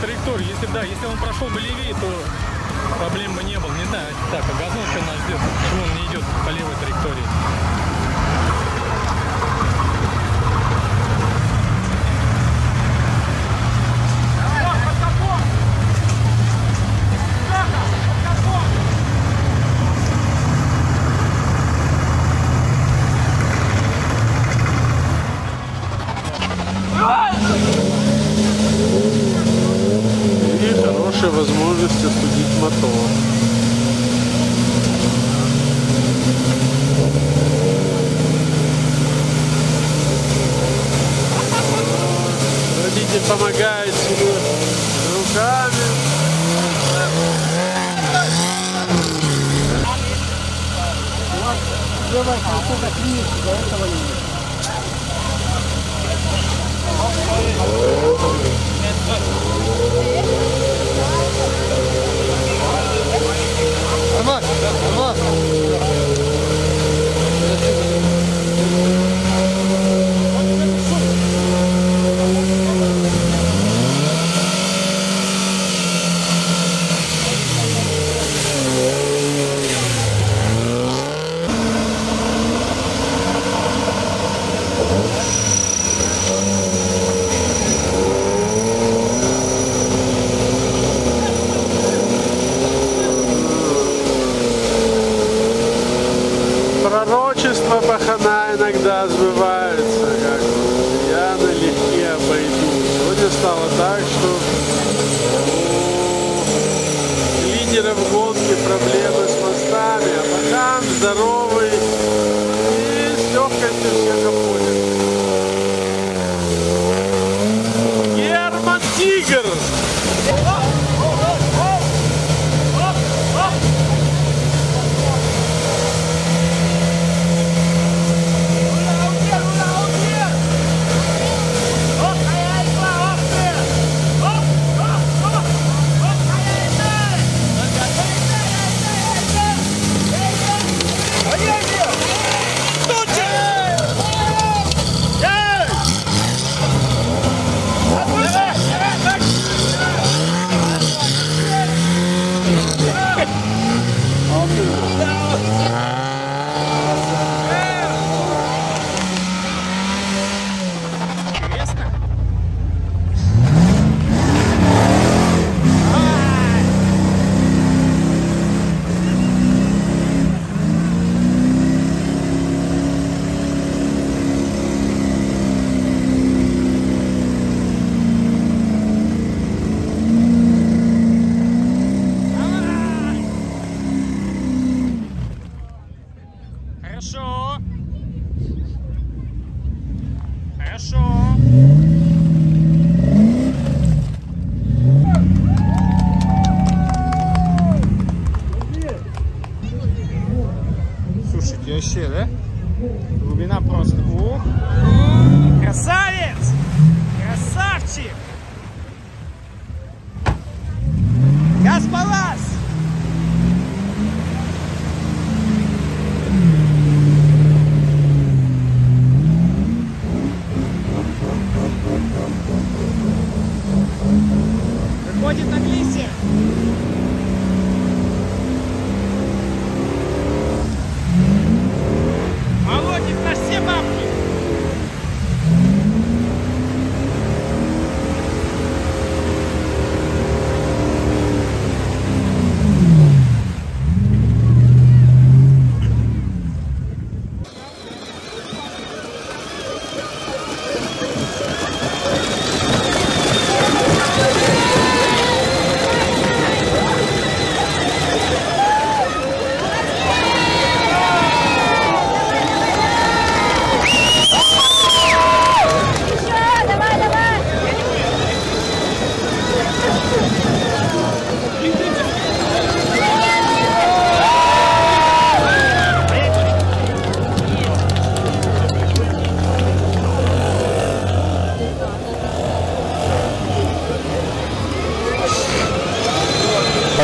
траекторию. Если да, если он прошел бы левее, то проблем бы не было. Не знаю, так, а газон что нас ждет, почему он не идет по левой траектории. Помогает себе руками. Колесо закрылось, до этого не Пророчество пахана иногда сбывается, как я налегке обойду. Сегодня стало так, что у лидеров гонки проблемы с мостами, а пахан здоровый и с легкостью всех Хорошо. Хорошо. Слушайте, вообще, да? Глубина просто. Ух. Выходит на глиссер.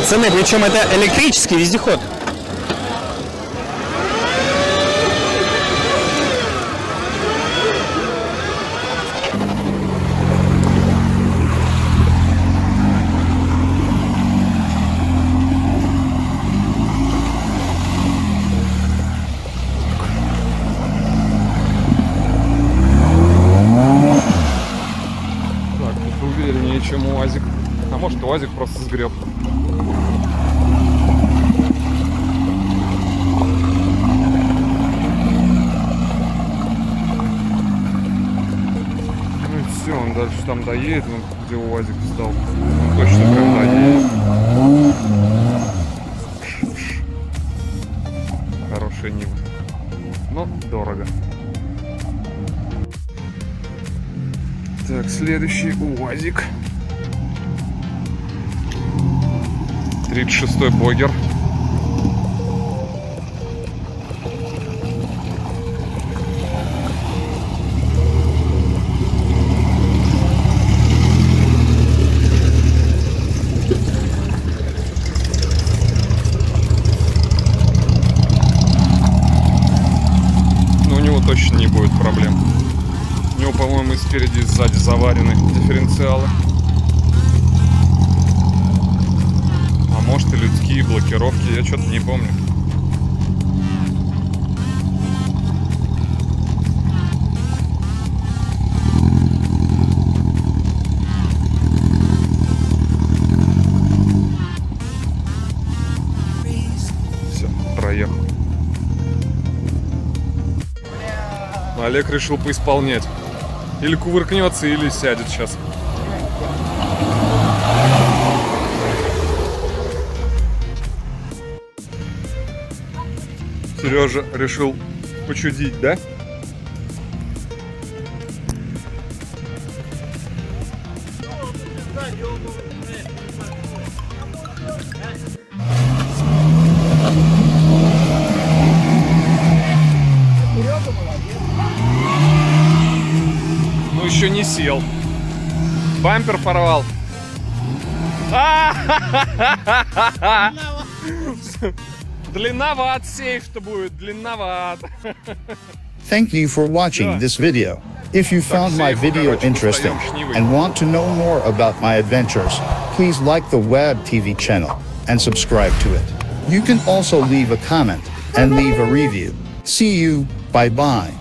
Пацаны, причем это электрический вездеход. Чем УАЗик. А может УАЗик просто сгреб. Дальше там доедет, вон, где УАЗик сдал. Он точно прям доедет. Хорошая Нива. Но дорого. Так, следующий УАЗик. 36-й Богер. Заварены дифференциалы. А может и людские блокировки, я что-то не помню. Все, проехал. Олег решил поисполнять. Или кувыркнется, или сядет сейчас. Сережа решил почудить, да? еще не сел. Бампер порвал. Длинноват сейф-то будет, длинноват. Thank you for watching Yeah. this video. If you found my safe, video короче, interesting достаем шнивы. and want to know more about my adventures, please like the Web TV channel and subscribe to it. You can also leave a comment and leave a review. See you, bye bye.